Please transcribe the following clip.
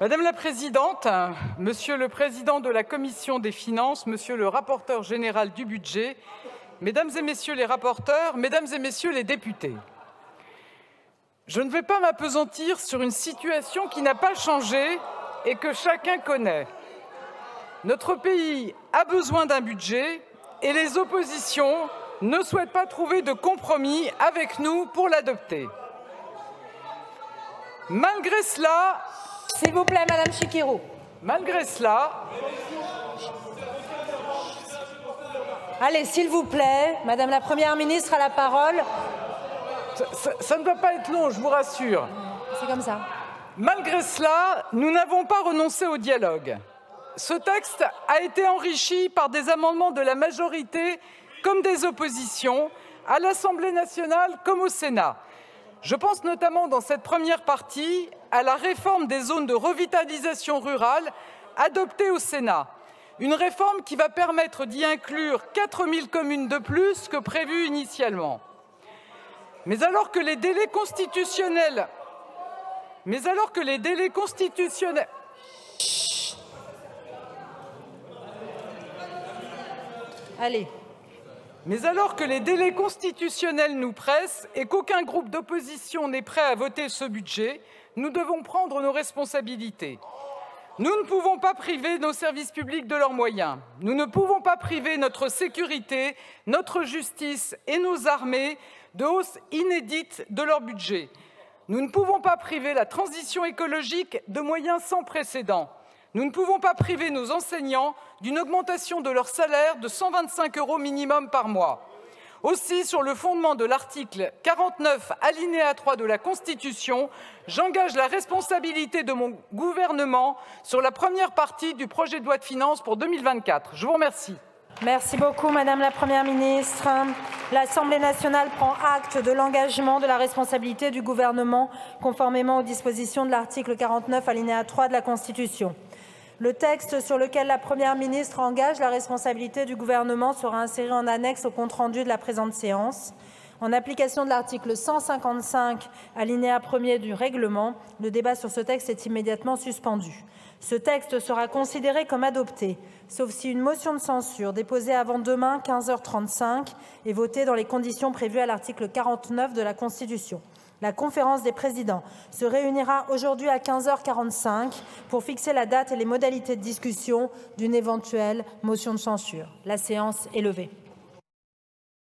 Madame la présidente, monsieur le président de la commission des finances, monsieur le rapporteur général du budget, mesdames et messieurs les rapporteurs, mesdames et messieurs les députés, je ne vais pas m'apesantir sur une situation qui n'a pas changé et que chacun connaît. Notre pays a besoin d'un budget et les oppositions ne souhaitent pas trouver de compromis avec nous pour l'adopter. Malgré cela, s'il vous plaît, Madame Chiquero. Malgré cela, allez, s'il vous plaît, Madame la Première ministre a la parole. Ça, ça ne va pas être long, je vous rassure. C'est comme ça. Malgré cela, nous n'avons pas renoncé au dialogue. Ce texte a été enrichi par des amendements de la majorité comme des oppositions, à l'Assemblée nationale comme au Sénat. Je pense notamment dans cette première partie à la réforme des zones de revitalisation rurale adoptée au Sénat. Une réforme qui va permettre d'y inclure 4 000 communes de plus que prévu initialement. Mais alors que les délais constitutionnels mais alors que les délais constitutionnels Allez. Mais alors que les délais constitutionnels nous pressent et qu'aucun groupe d'opposition n'est prêt à voter ce budget, nous devons prendre nos responsabilités. Nous ne pouvons pas priver nos services publics de leurs moyens. Nous ne pouvons pas priver notre sécurité, notre justice et nos armées de hausses inédites de leur budget. Nous ne pouvons pas priver la transition écologique de moyens sans précédent. Nous ne pouvons pas priver nos enseignants d'une augmentation de leur salaire de 125 euros minimum par mois. Aussi, sur le fondement de l'article 49, alinéa 3 de la Constitution, j'engage la responsabilité de mon gouvernement sur la première partie du projet de loi de finances pour 2024. Je vous remercie. Merci beaucoup, Madame la Première ministre. L'Assemblée nationale prend acte de l'engagement de la responsabilité du gouvernement conformément aux dispositions de l'article 49, alinéa 3 de la Constitution. Le texte sur lequel la Première ministre engage la responsabilité du gouvernement sera inséré en annexe au compte-rendu de la présente séance. En application de l'article 155, alinéa 1er du règlement, le débat sur ce texte est immédiatement suspendu. Ce texte sera considéré comme adopté, sauf si une motion de censure déposée avant demain 15h35 est votée dans les conditions prévues à l'article 49 de la Constitution. La conférence des présidents se réunira aujourd'hui à 15h45 pour fixer la date et les modalités de discussion d'une éventuelle motion de censure. La séance est levée.